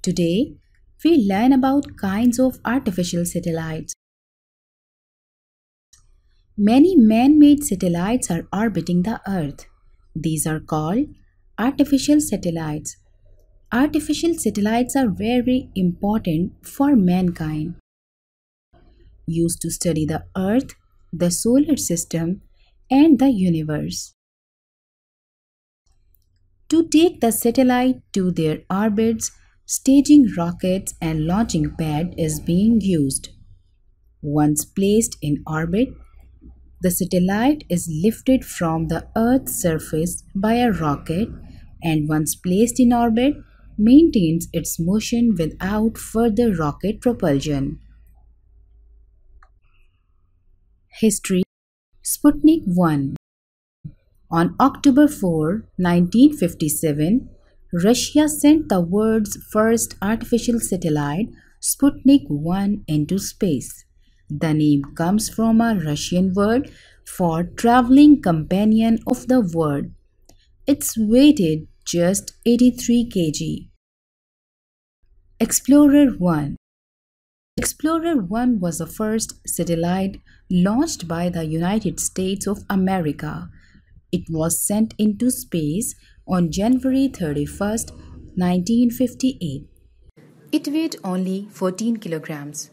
Today, we learn about kinds of artificial satellites. Many man-made satellites are orbiting the Earth. These are called artificial satellites. Artificial satellites are very important for mankind. Used to study the Earth, the solar system, and the universe. To take the satellite to their orbits, staging rockets and launching pad is being used. Once placed in orbit, the satellite is lifted from the Earth's surface by a rocket and once placed in orbit, maintains its motion without further rocket propulsion. History Sputnik 1 on October 4, 1957, Russia sent the world's first artificial satellite, Sputnik 1, into space. The name comes from a Russian word for traveling companion of the world. It's weighted just 83 kg. Explorer 1 Explorer 1 was the first satellite launched by the United States of America it was sent into space on January 31, 1958. It weighed only 14 kilograms.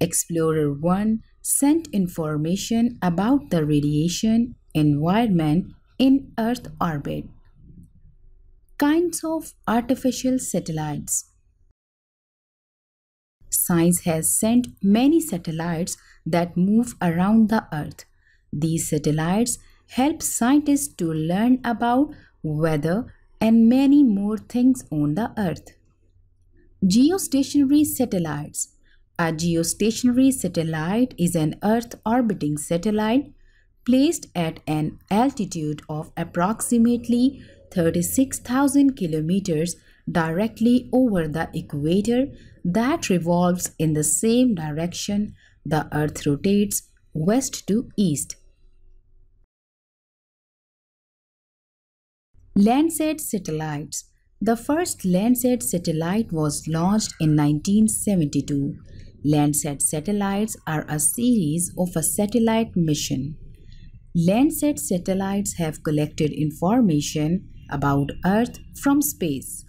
Explorer 1 sent information about the radiation environment in Earth orbit. Kinds of artificial satellites. Science has sent many satellites that move around the Earth. These satellites help scientists to learn about weather and many more things on the earth. Geostationary satellites. A geostationary satellite is an earth orbiting satellite placed at an altitude of approximately 36,000 kilometers directly over the equator that revolves in the same direction the earth rotates west to east. Landsat satellites. The first Landsat satellite was launched in 1972. Landsat satellites are a series of a satellite mission. Landsat satellites have collected information about Earth from space.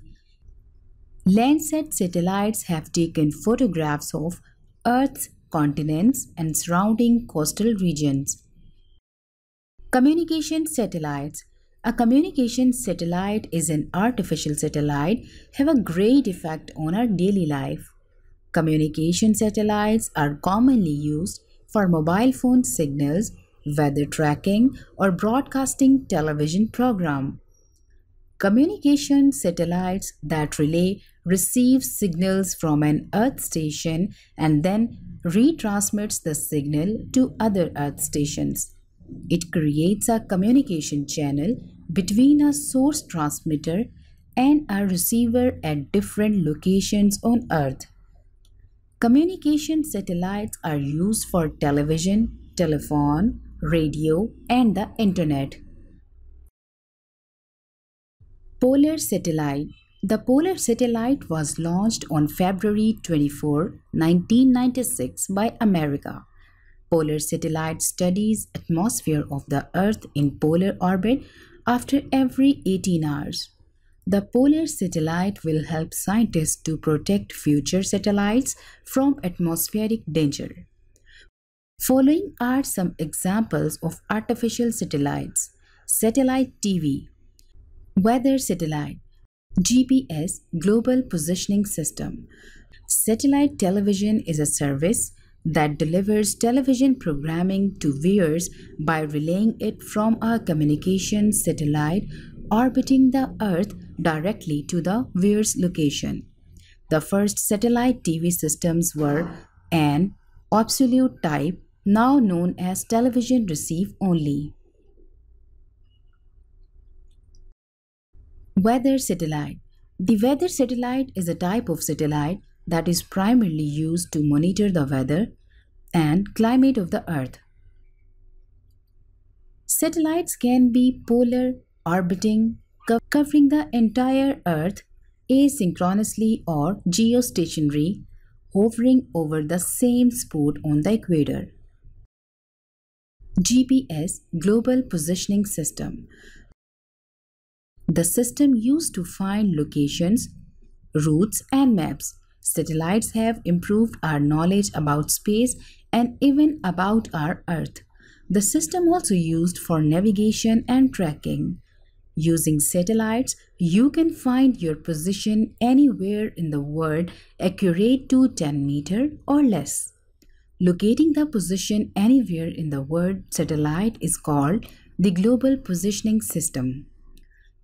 Landsat satellites have taken photographs of Earth's continents and surrounding coastal regions. Communication satellites a communication satellite is an artificial satellite have a great effect on our daily life. Communication satellites are commonly used for mobile phone signals, weather tracking, or broadcasting television program. Communication satellites that relay receive signals from an earth station and then retransmits the signal to other earth stations. It creates a communication channel between a source transmitter and a receiver at different locations on Earth. Communication satellites are used for television, telephone, radio, and the internet. Polar Satellite The Polar Satellite was launched on February 24, 1996 by America. Polar Satellite studies atmosphere of the Earth in polar orbit after every 18 hours. The polar satellite will help scientists to protect future satellites from atmospheric danger. Following are some examples of artificial satellites. Satellite TV, Weather Satellite, GPS Global Positioning System. Satellite television is a service that delivers television programming to viewers by relaying it from a communication satellite orbiting the Earth directly to the viewer's location. The first satellite TV systems were an absolute type, now known as television receive only. Weather satellite. The weather satellite is a type of satellite that is primarily used to monitor the weather and climate of the Earth. Satellites can be polar, orbiting, covering the entire Earth, asynchronously or geostationary, hovering over the same spot on the equator. GPS Global Positioning System The system used to find locations, routes and maps. Satellites have improved our knowledge about space and even about our Earth. The system also used for navigation and tracking. Using satellites, you can find your position anywhere in the world accurate to 10 meter or less. Locating the position anywhere in the world satellite is called the Global Positioning System.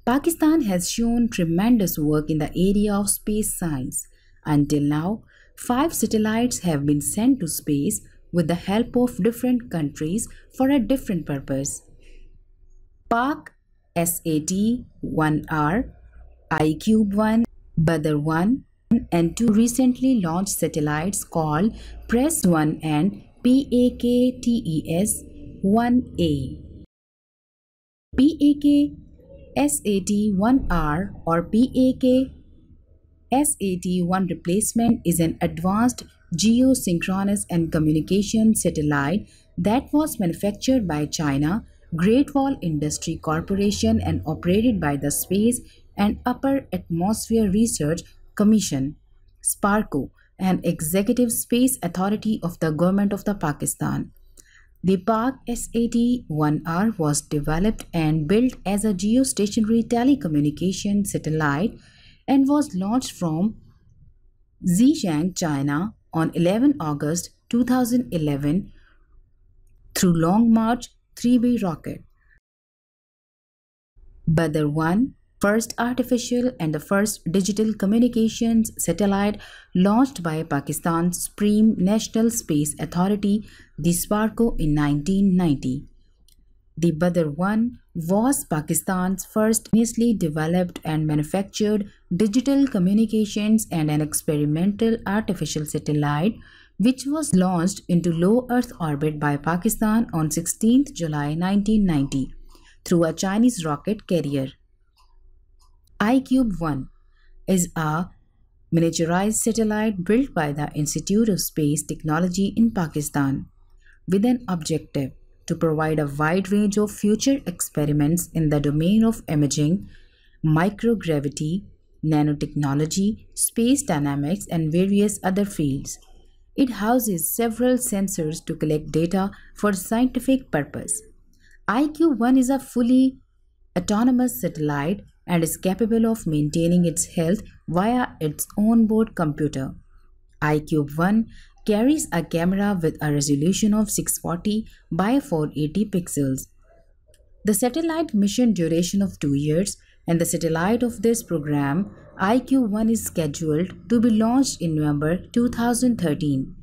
Pakistan has shown tremendous work in the area of space science. Until now, five satellites have been sent to space with the help of different countries for a different purpose. Pak SAT-1R, iCube-1, Badr-1 and two recently launched satellites called PRES-1 and PAK-TES-1A. PAK SAT-1R or PAK SAT-1 replacement is an advanced geosynchronous and communication satellite that was manufactured by China Great Wall Industry Corporation and operated by the Space and Upper Atmosphere Research Commission, SUPARCO, an executive space authority of the government of the Pakistan. The Pak SAT-1R was developed and built as a geostationary telecommunication satellite and was launched from Xichang, China on 11 August 2011 through Long March 3B rocket. Badr 1, first artificial and the first digital communications satellite launched by Pakistan's Supreme National Space Authority, the in 1990. The Badr 1 was Pakistan's first initially developed and manufactured digital communications and an experimental artificial satellite which was launched into low Earth orbit by Pakistan on 16 July 1990 through a Chinese rocket carrier. iCube-1 is a miniaturized satellite built by the Institute of Space Technology in Pakistan with an objective to provide a wide range of future experiments in the domain of imaging, microgravity, nanotechnology, space dynamics, and various other fields. It houses several sensors to collect data for scientific purpose. iCube-1 is a fully autonomous satellite and is capable of maintaining its health via its onboard computer. iCube-1 carries a camera with a resolution of 640 by 480 pixels. The satellite mission duration of 2 years and the satellite of this program iCube-1 is scheduled to be launched in November 2013.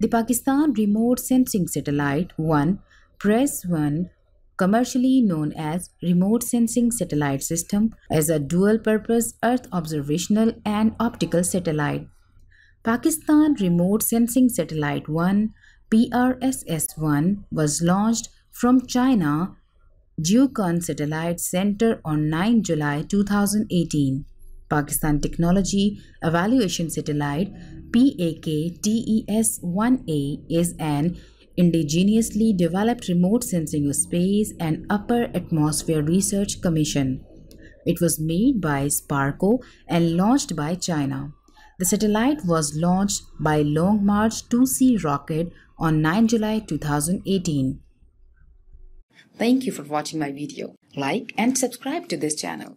The Pakistan Remote Sensing Satellite 1 PRESS 1 commercially known as Remote Sensing Satellite System is a dual-purpose Earth observational and optical satellite. Pakistan Remote Sensing Satellite 1 PRSS-1 was launched from China Jiuquan Satellite Center on 9 July 2018. Pakistan Technology Evaluation Satellite PAK-TES-1A is an indigenously developed remote sensing of space and upper atmosphere research commission. It was made by SUPARCO and launched by China. The satellite was launched by Long March 2C rocket on 9 July 2018. Thank you for watching my video. Like and subscribe to this channel.